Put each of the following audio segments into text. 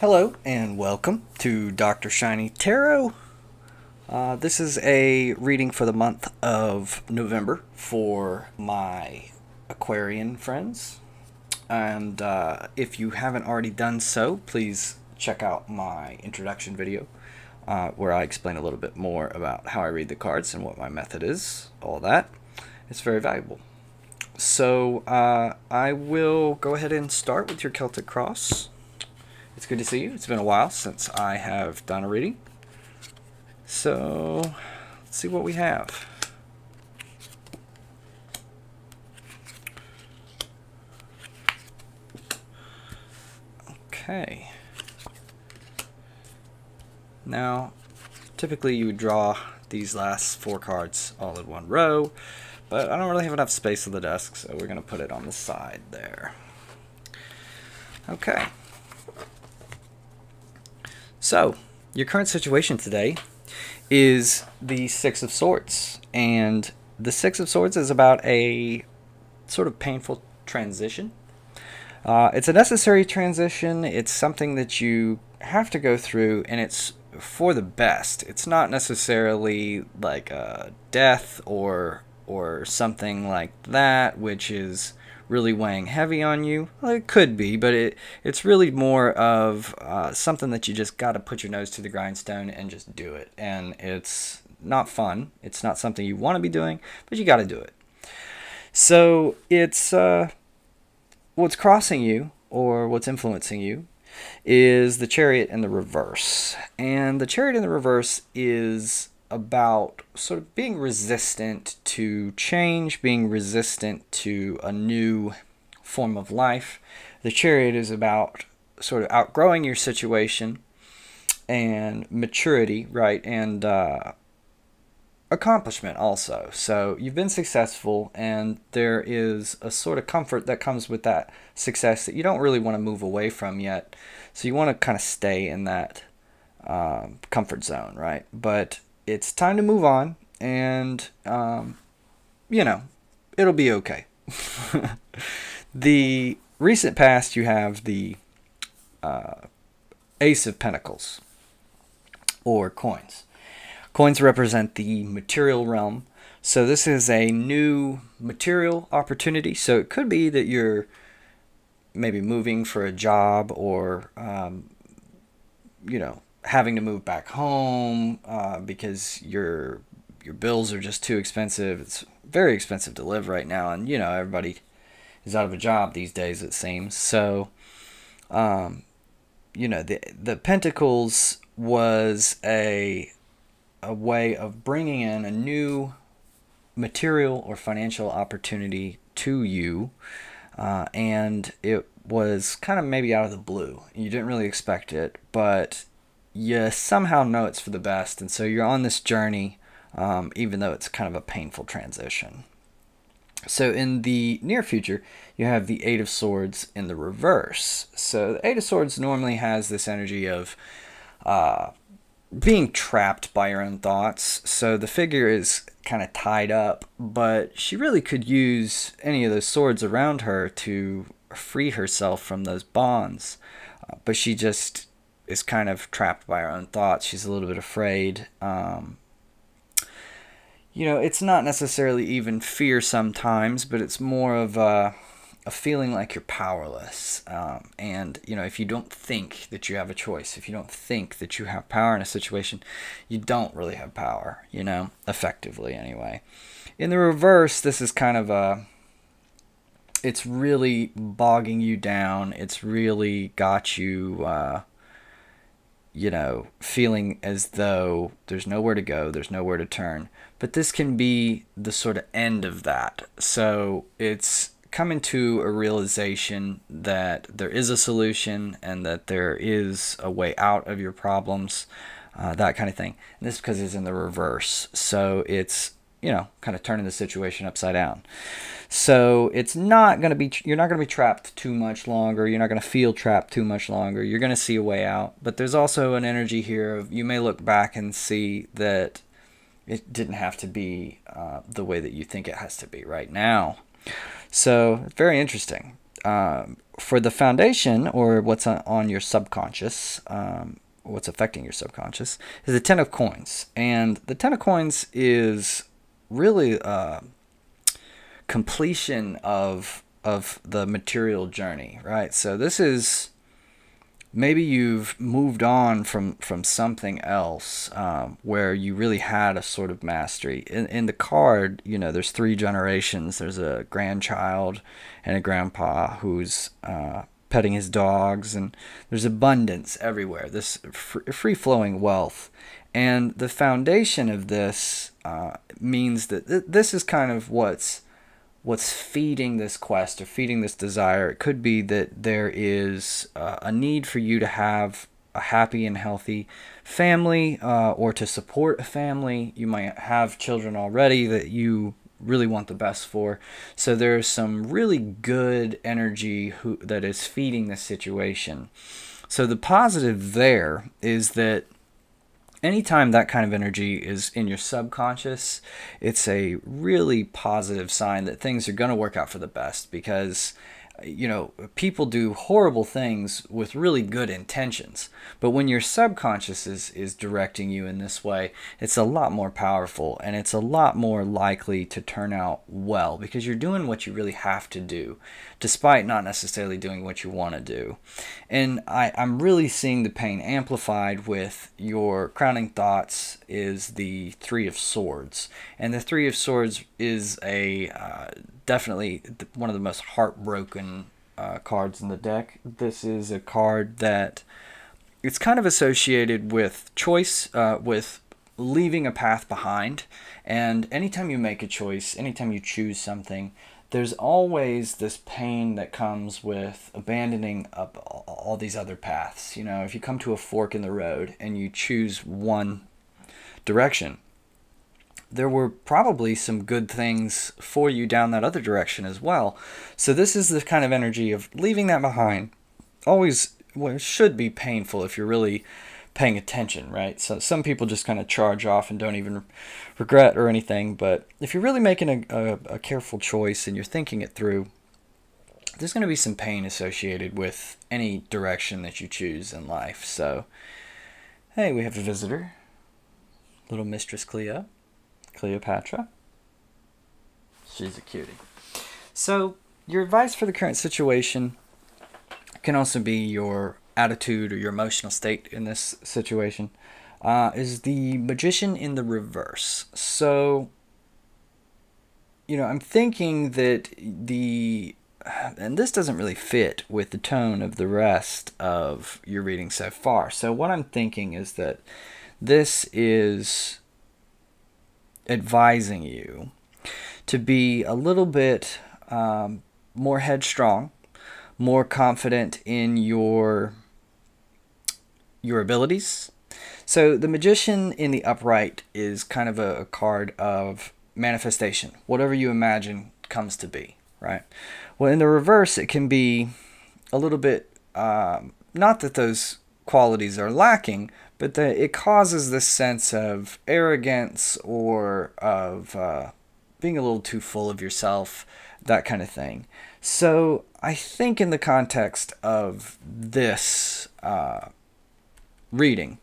Hello and welcome to Dr. Shiny Tarot. Uh, this is a reading for the month of November for my Aquarian friends. And uh, if you haven't already done so, please check out my introduction video uh, where I explain a little bit more about how I read the cards and what my method is, all that. It's very valuable. So uh, I will go ahead and start with your Celtic Cross. It's good to see you. It's been a while since I have done a reading. So let's see what we have. Okay. Now, typically you would draw these last four cards all in one row, but I don't really have enough space on the desk, so we're going to put it on the side there. Okay. So, your current situation today is the Six of Swords, and the Six of Swords is about a sort of painful transition. Uh, it's a necessary transition. It's something that you have to go through, and it's for the best. It's not necessarily like a death or or something like that, which is really weighing heavy on you. Well, it could be, but it it's really more of uh, something that you just got to put your nose to the grindstone and just do it. And it's not fun. It's not something you want to be doing, but you got to do it. So it's uh, what's crossing you or what's influencing you is the chariot in the reverse. And the chariot in the reverse is about sort of being resistant to change, being resistant to a new form of life. The chariot is about sort of outgrowing your situation and maturity, right? And uh, accomplishment also. So you've been successful, and there is a sort of comfort that comes with that success that you don't really want to move away from yet. So you want to kind of stay in that um, comfort zone, right? But it's time to move on, and um, you know, it'll be okay. the recent past, you have the uh, Ace of Pentacles or coins. Coins represent the material realm. So this is a new material opportunity. So it could be that you're maybe moving for a job or, um, you know, having to move back home uh, because your your bills are just too expensive. It's very expensive to live right now, and you know everybody is out of a job these days. It seems so. Um, you know the the Pentacles was a a way of bringing in a new material or financial opportunity to you, uh, and it was kind of maybe out of the blue. You didn't really expect it, but you somehow know it's for the best, and so you're on this journey, um, even though it's kind of a painful transition. So in the near future, you have the Eight of Swords in the reverse. So the Eight of Swords normally has this energy of uh, being trapped by your own thoughts. So the figure is kind of tied up, but she really could use any of those swords around her to free herself from those bonds. Uh, but she just is kind of trapped by her own thoughts. She's a little bit afraid. Um, you know, it's not necessarily even fear sometimes, but it's more of a, a feeling like you're powerless. Um, and, you know, if you don't think that you have a choice, if you don't think that you have power in a situation, you don't really have power, you know, effectively anyway. In the reverse, this is kind of a it's really bogging you down. It's really got you uh, you know, feeling as though there's nowhere to go, there's nowhere to turn. But this can be the sort of end of that. So it's coming to a realization that there is a solution and that there is a way out of your problems, uh, that kind of thing. And this because it's in the reverse. So it's, you know, kind of turning the situation upside down. So it's not going to be, you're not going to be trapped too much longer. You're not going to feel trapped too much longer. You're going to see a way out. But there's also an energy here of you may look back and see that it didn't have to be uh, the way that you think it has to be right now. So it's very interesting. uh, for the foundation or what's on, on your subconscious, um, what's affecting your subconscious, is the Ten of Coins. And the Ten of Coins is really uh, completion of of the material journey, right? So this is maybe you've moved on from from something else um, where you really had a sort of mastery. In, in the card you know there's three generations. There's a grandchild and a grandpa who's uh, petting his dogs and there's abundance everywhere. This free flowing wealth and the foundation of this uh, means that th- this is kind of what's what's feeding this quest or feeding this desire. It could be that there is uh, a need for you to have a happy and healthy family uh, or to support a family. You might have children already that you really want the best for. So there's some really good energy who, that is feeding this situation. So the positive there is that anytime that kind of energy is in your subconscious, it's a really positive sign that things are going to work out for the best because you know, people do horrible things with really good intentions. But when your subconscious is, is directing you in this way, it's a lot more powerful and it's a lot more likely to turn out well because you're doing what you really have to do, despite not necessarily doing what you want to do. And I, I'm really seeing the pain amplified with your crowning thoughts is the Three of Swords. And the Three of Swords is a. Uh, definitely one of the most heartbroken uh, cards in the deck. This is a card that it's kind of associated with choice, uh, with leaving a path behind. And anytime you make a choice, anytime you choose something, there's always this pain that comes with abandoning up all these other paths. You know, if you come to a fork in the road and you choose one direction, there were probably some good things for you down that other direction as well. So this is the kind of energy of leaving that behind. Always well, should be painful if you're really paying attention, right? So some people just kind of charge off and don't even regret or anything. But if you're really making a, a, a careful choice and you're thinking it through, there's going to be some pain associated with any direction that you choose in life. So, hey, we have a visitor, little Mistress Cleo. Cleopatra. She's a cutie. So, your advice for the current situation can also be your attitude or your emotional state in this situation. Uh, is the magician in the reverse. So, you know, I'm thinking that the and this doesn't really fit with the tone of the rest of your reading so far. So what I'm thinking is that this is advising you to be a little bit um, more headstrong, more confident in your your abilities. So the magician in the upright is kind of a, a card of manifestation. Whatever you imagine comes to be, right? Well, in the reverse, it can be a little bit um, not that those qualities are lacking, but that it causes this sense of arrogance or of uh, being a little too full of yourself, that kind of thing. So I think in the context of this uh, reading,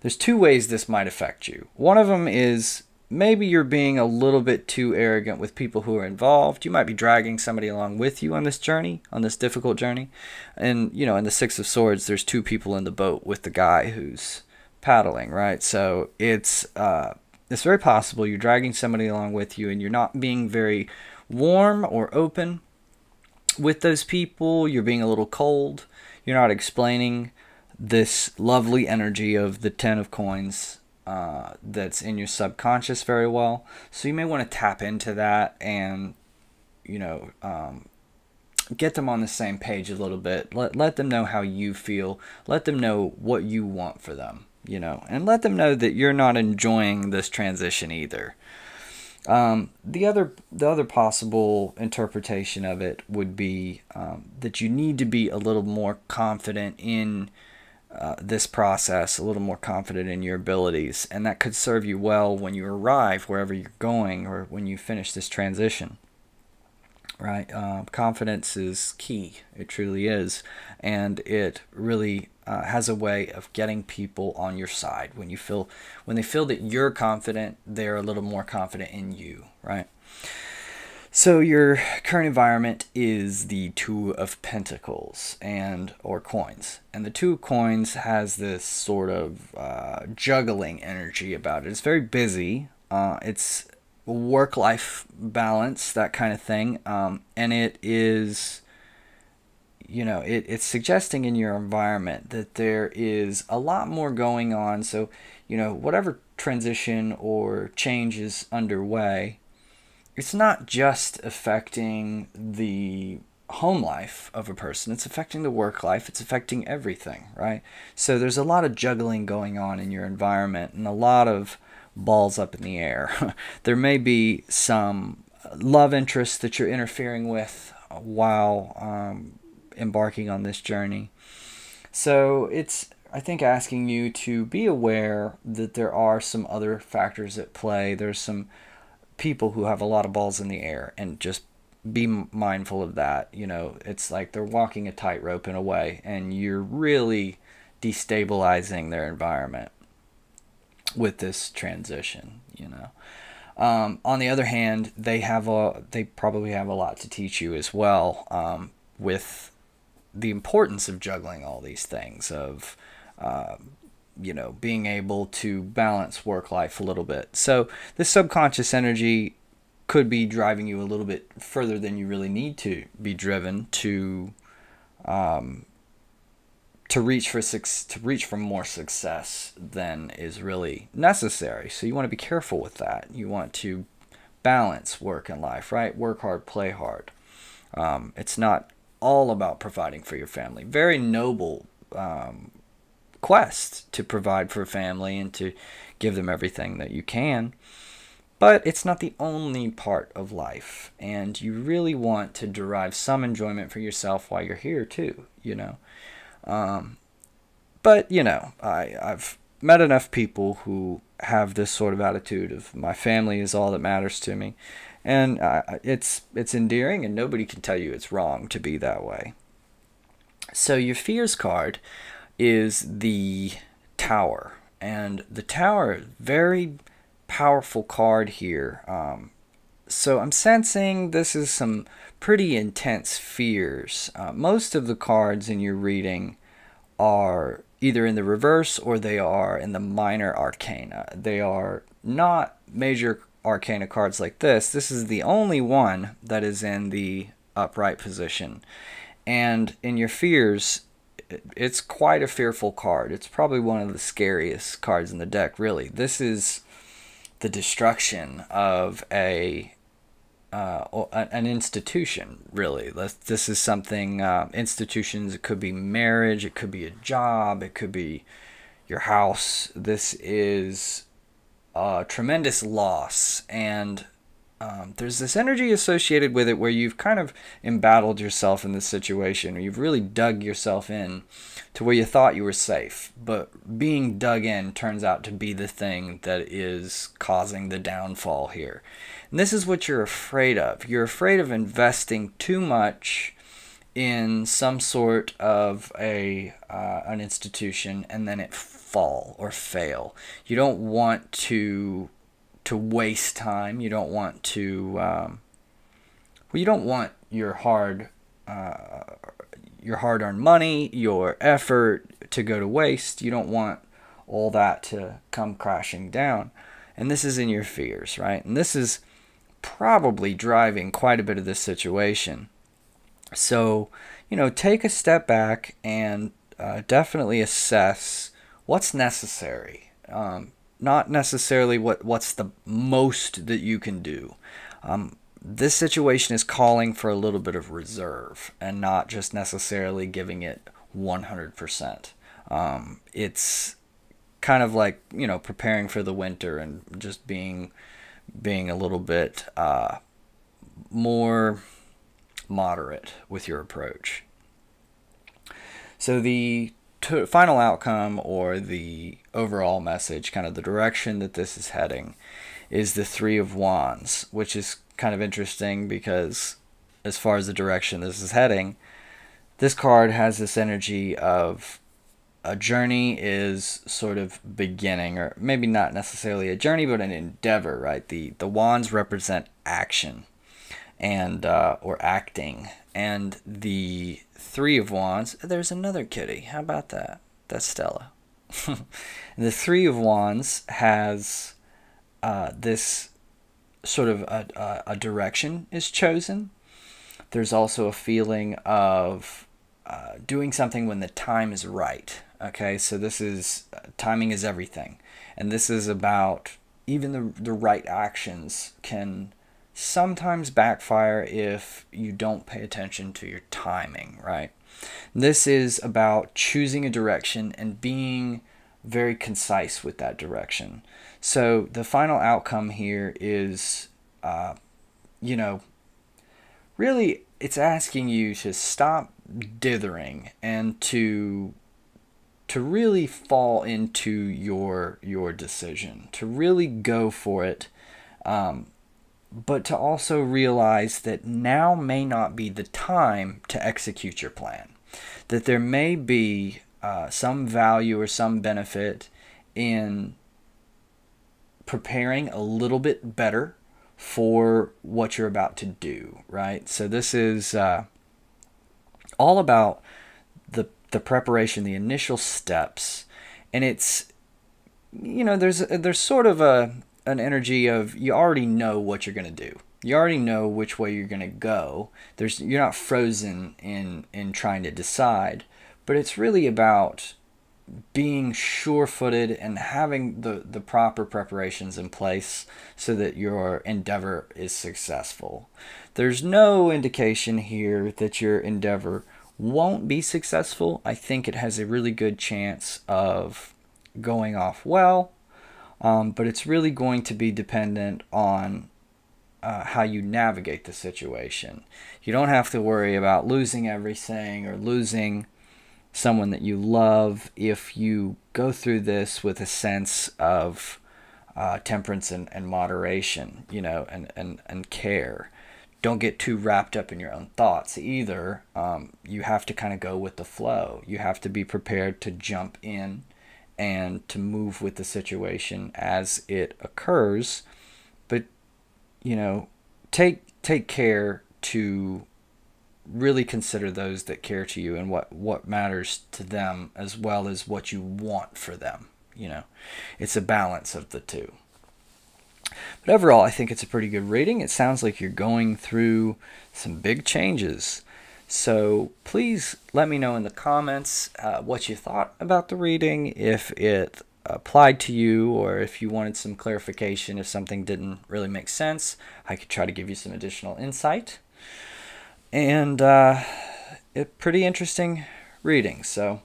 there's two ways this might affect you. One of them is maybe you're being a little bit too arrogant with people who are involved. You might be dragging somebody along with you on this journey, on this difficult journey. And, you know, in the Six of Swords, there's two people in the boat with the guy who's paddling, right? So it's, uh, it's very possible you're dragging somebody along with you and you're not being very warm or open with those people. You're being a little cold. You're not explaining this lovely energy of the Ten of Coins uh, that's in your subconscious very well. So you may want to tap into that and, you know, um, get them on the same page a little bit. Let, let them know how you feel. Let them know what you want for them, you know, and let them know that you're not enjoying this transition either. Um, the other the other possible interpretation of it would be um, that you need to be a little more confident in uh, this process, a little more confident in your abilities, and that could serve you well when you arrive wherever you're going or when you finish this transition. right? Uh, confidence is key. It truly is. And it really uh, has a way of getting people on your side. When you feel, when they feel that you're confident, they're a little more confident in you, right? So your current environment is the Two of Pentacles and or coins, and the Two Coins has this sort of uh, juggling energy about it. It's very busy. Uh, it's work-life balance, that kind of thing, um, and it is, you know, it, it's suggesting in your environment that there is a lot more going on. So, you know, whatever transition or change is underway it's not just affecting the home life of a person, it's affecting the work life, it's affecting everything, right? So there's a lot of juggling going on in your environment and a lot of balls up in the air. there may be some love interests that you're interfering with while um, embarking on this journey. So it's, I think, asking you to be aware that there are some other factors at play. There's some people who have a lot of balls in the air and just be mindful of that. You know, it's like they're walking a tightrope in a way, and you're really destabilizing their environment with this transition. You know. Um, on the other hand, they have a they probably have a lot to teach you as well um, with the importance of juggling all these things of uh, you know, being able to balance work life a little bit. So this subconscious energy could be driving you a little bit further than you really need to be driven to um, to reach for six to reach for more success than is really necessary. So you want to be careful with that. You want to balance work and life, right? Work hard, play hard. Um, it's not all about providing for your family. Very noble um, quest to provide for a family and to give them everything that you can. But it's not the only part of life, and you really want to derive some enjoyment for yourself while you're here too. You know, um, but you know, I I've met enough people who have this sort of attitude of my family is all that matters to me, and uh, it's it's endearing, and nobody can tell you it's wrong to be that way. So your fears card is the tower. And the tower, very powerful card here. Um, so I'm sensing this is some pretty intense fears. Uh, most of the cards in your reading are either in the reverse or they are in the minor arcana. They are not major arcana cards like this. This is the only one that is in the upright position. And in your fears, it's quite a fearful card. It's probably one of the scariest cards in the deck, really. This is the destruction of a uh, an institution, really. This is something, uh, institutions, it could be marriage, it could be a job, it could be your house. This is a tremendous loss, and um, there's this energy associated with it where you've kind of embattled yourself in this situation, or you've really dug yourself in to where you thought you were safe. But being dug in turns out to be the thing that is causing the downfall here. And this is what you're afraid of. You're afraid of investing too much in some sort of a uh, an institution and then it fall or fail. You don't want to to waste time. You don't want to. Um, well, you don't want your hard, uh, your hard-earned money, your effort to go to waste. You don't want all that to come crashing down. And this is in your fears, right? And this is probably driving quite a bit of this situation. So, you know, take a step back and uh, definitely assess what's necessary. Um, not necessarily what what's the most that you can do. Um, this situation is calling for a little bit of reserve and not just necessarily giving it 100%. Um, it's kind of like you know preparing for the winter and just being being a little bit uh, more moderate with your approach. So the final outcome or the overall message, kind of the direction that this is heading, is the Three of Wands, which is kind of interesting because as far as the direction this is heading, this card has this energy of a journey is sort of beginning or maybe not necessarily a journey but an endeavor right? The the wands represent action and uh, or acting. And the three of wands there's another kitty. How about that? That's stella the three of wands has uh, this sort of a, a, a direction is chosen there's also a feeling of uh, doing something when the time is right Okay, so this is uh, timing is everything. And this is about even the, the right actions can sometimes backfire if you don't pay attention to your timing, right? This is about choosing a direction and being very concise with that direction. So the final outcome here is, uh, you know, really it's asking you to stop dithering and to to really fall into your your decision, to really go for it, um, but to also realize that now may not be the time to execute your plan. That there may be uh, some value or some benefit in preparing a little bit better for what you're about to do, right? So this is uh, all about the the preparation, the initial steps, and it's you know there's there's sort of a an energy of you already know what you're going to do. You already know which way you're going to go. There's you're not frozen in in trying to decide, but it's really about being sure-footed and having the the proper preparations in place so that your endeavor is successful. There's no indication here that your endeavor won't be successful, I think it has a really good chance of going off well. Um, but it's really going to be dependent on uh, how you navigate the situation. You don't have to worry about losing everything or losing someone that you love if you go through this with a sense of uh, temperance and, and moderation, you know, and, and, and care don't get too wrapped up in your own thoughts either. Um, you have to kind of go with the flow. You have to be prepared to jump in and to move with the situation as it occurs. But you know, take take care to really consider those that care to you and what what matters to them as well as what you want for them. You know, it's a balance of the two. But overall, I think it's a pretty good rating. It sounds like you're going through some big changes. So please let me know in the comments uh, what you thought about the reading, if it applied to you, or if you wanted some clarification, if something didn't really make sense. I could try to give you some additional insight. And uh, a pretty interesting reading. So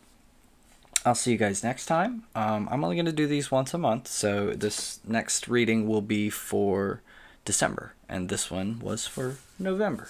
I'll see you guys next time. Um, I'm only going to do these once a month, so this next reading will be for December, and this one was for November.